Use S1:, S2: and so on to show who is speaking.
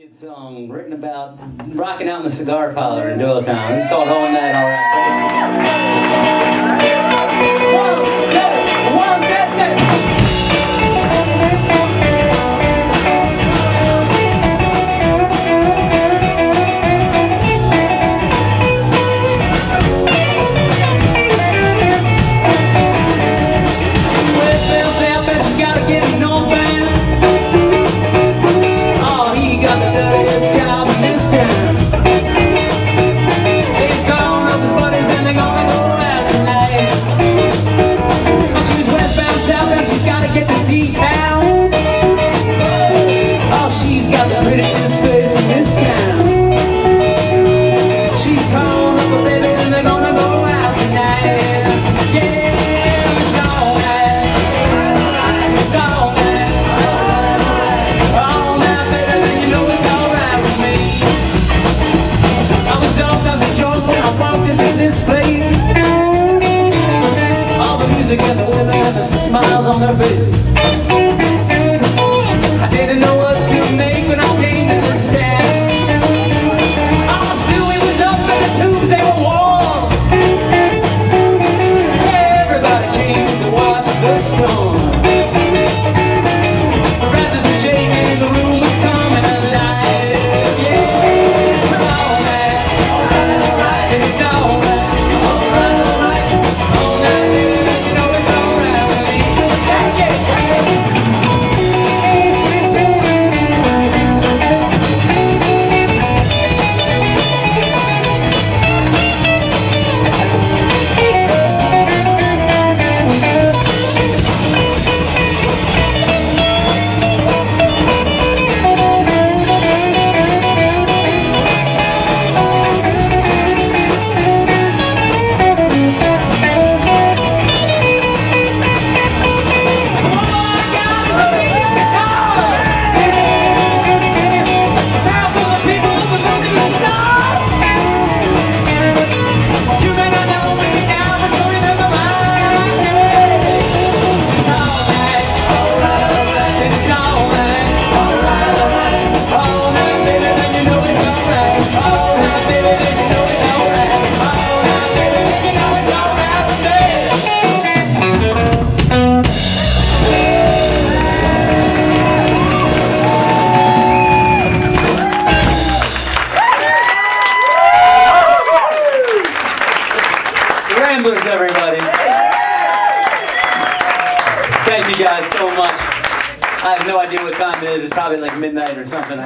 S1: Kid song written about rocking out in the cigar parlor in Doylestown. It's called All Night Alright. music and the women and the smiles on their faces I didn't know what Ramblers, everybody. Thank you guys so much. I have no idea what time it is. It's probably like midnight or something.